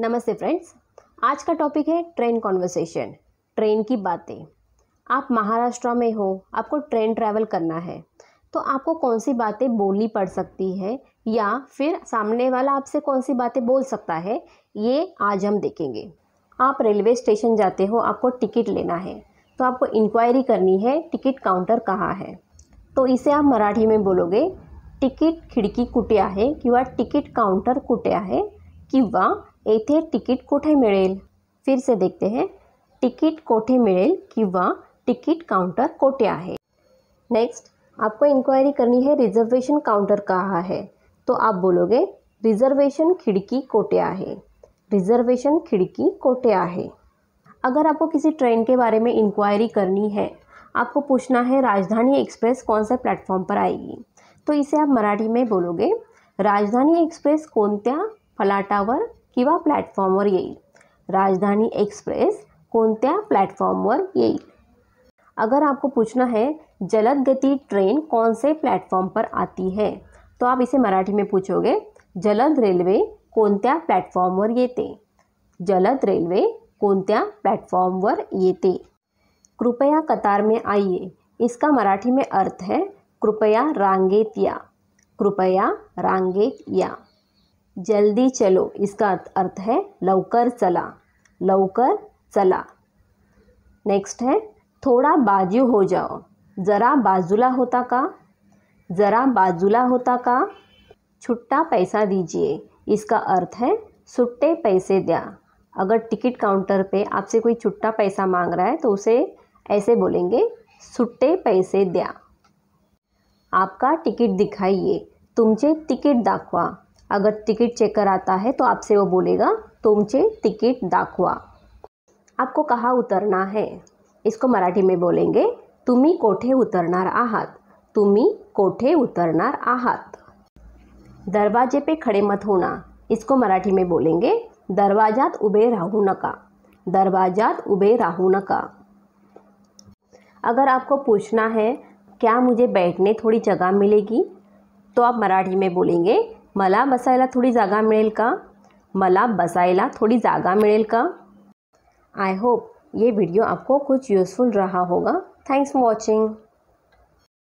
नमस्ते फ्रेंड्स, आज का टॉपिक है ट्रेन कॉन्वर्सेशन ट्रेन की बातें। आप महाराष्ट्र में हो, आपको ट्रेन ट्रैवल करना है तो आपको कौन सी बातें बोलनी पड़ सकती है या फिर सामने वाला आपसे कौन सी बातें बोल सकता है, ये आज हम देखेंगे। आप रेलवे स्टेशन जाते हो, आपको टिकट लेना है तो आपको इंक्वायरी करनी है टिकट काउंटर कहाँ है। तो इसे आप मराठी में बोलोगे तिकीट खिडकी कुठे आहे किंवा तिकीट काउंटर कुठे आहे किंवा येथे तिकीट कोठे मिळेल? फिर से देखते हैं. टिकट कोठे मिळेल किंवा टिकट काउंटर कोठे आहे? नेक्स्ट आपको इंक्वायरी करनी है रिजर्वेशन काउंटर कहाँ है? तो आप बोलोगे रिजर्वेशन खिड़की कोटे आहे? रिजर्वेशन खिड़की कोटे आहे? अगर आपको किसी ट्रेन के बारे में इंक्वायरी करनी है, आपको पूछना है राजधानी एक्सप्रेस कौन से प्लेटफॉर्म पर आएगी? तो इसे आप मराठी में बोलोगे, राजधानी एक्सप्रेस कोणत्या फलाटावर किंवा प्लॅटफॉर्मवर येईल. राजधानी एक्सप्रेस कोणत्या प्लॅटफॉर्मवर येईल? अगर आपको पूछना है, जलद गति ट्रेन कौन से प्लेटफॉर्म पर आती है तो आप इसे मराठी में पूछोगे, जलद रेल्वे कोणत्या प्लॅटफॉर्मवर येते? जलद रेल्वे कोणत्या प्लॅटफॉर्मवर येते? कृपया कतार में आइए. इसका मराठी में अर्थ है, कृपया रांगेत या. कृपया रांगेत या. जल्दी चलो, इसका अर्थ है लवकर चला लवकर चला। नेक्स्ट है, थोड़ा बाजू हो जाओ। ज़रा बाजूला होता का? ज़रा बाजूला होता का? छुट्टा पैसा दीजिए। इसका अर्थ है सुट्टे पैसे द्या। अगर टिकट काउंटर पे आपसे कोई छुट्टा पैसा मांग रहा है तो उसे ऐसे बोलेंगे सुट्टे पैसे द्या। आपका टिकट दिखाइए। तुमचे तिकीट दाखवा। अगर टिकट चेक कराता है तो आपसे वो बोलेगा, तुमचे तिकीट दाखवा। आपको कहाँ उतरना है? इसको मराठी में बोलेंगे, तुम्ही कोठे उतरनार आहात? तुम्ही कोठे उतरनार आहात? दरवाजे पे खड़े मत होना। इसको मराठी में बोलेंगे, दरवाजात उबे राहू नका। दरवाजात उबे राहू नका। अगर आपको पूछना है, क्या मुझे बैठने थोड़ी जगह मिलेगी? तो आप मराठी में बोलेंगे मला बसायला थोड़ी जागा मिळेल का? मला बसायला थोड़ी जागा मिळेल का? आई होप ये वीडियो आपको कुछ यूज़फुल रहा होगा. Thanks for watching